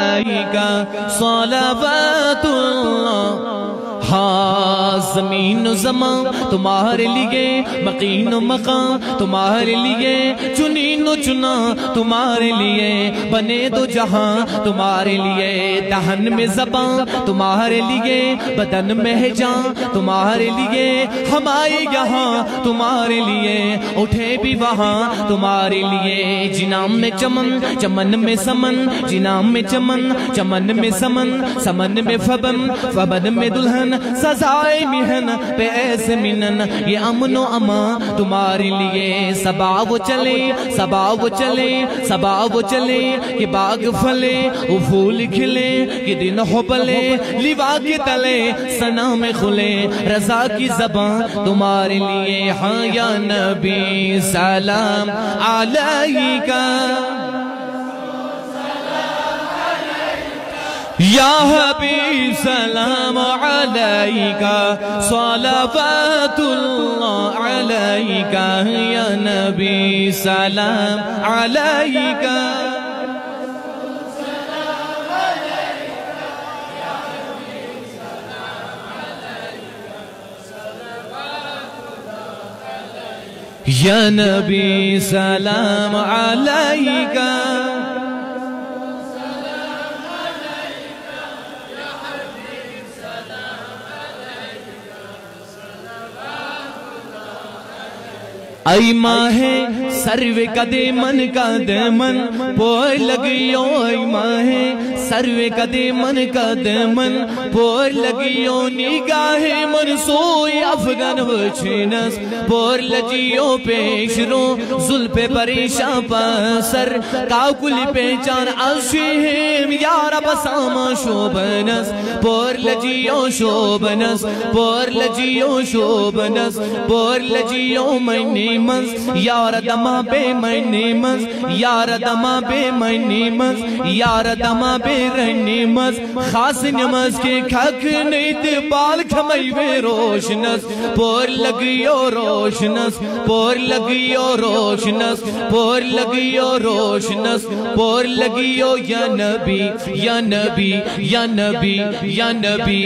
عليك صلوات الله ہاں زمین و زمان تمہارے لیے مقین و مقام تمہارے لیے، چنین و چنا تمہارے لیے، بنے دو جہاں تمہارے لیے، دہن میں زبان تمہارے لیے، بدن میں جان تمہارے لیے، ہم آئے یہاں تمہارے لیے، اٹھے بھی وہاں تمہارے لیے، جنام میں چمن چمن میں سمن، جنام میں چمن چمن میں سمن سمن میں فبن فبن میں دلہن سزائے مہن پہ منن یہ امن و امان تمہارے لیے۔ سبا وہ چلے، سبا وہ چلے، سبا وہ چلے، کہ باغ پھلے، وہ پھول کھلے، کہ دن ہو پلے لیوا کے تلے سنا میں کھلے۔ رضا کی زبان تمہارے لیے ہاں یا نبی، سلام علیکہ يا حبيب سلام عليك صلوات الله عليك يا نبي سلام عليك. يا نبي سلام عليك. ای ماہ سروے کا من کا دے من۔ پوئے لگیو ای ماہ سروے کا من کا دے من۔ پوئے لگیو نگاہ من سوئی افغان وچنس پور لجیو پیش رو ظل پریشان پاسر کاکل پیچان عشیم یا رب ساما شوبنس پور لجیو شوبنس پور لجیو شوبنس پور لجیو منی مز یار دما بے منی مز یار دما بے منی مز یار دما بے رنی مز خاص نماز کے کھک نیت بال کھمائی بے روشنس پور لگیو روشنس پور لگیو روشنس پور لگیو روشنس پور لگیو یا نبی Ya Nabi, Ya Nabi, Ya Nabi.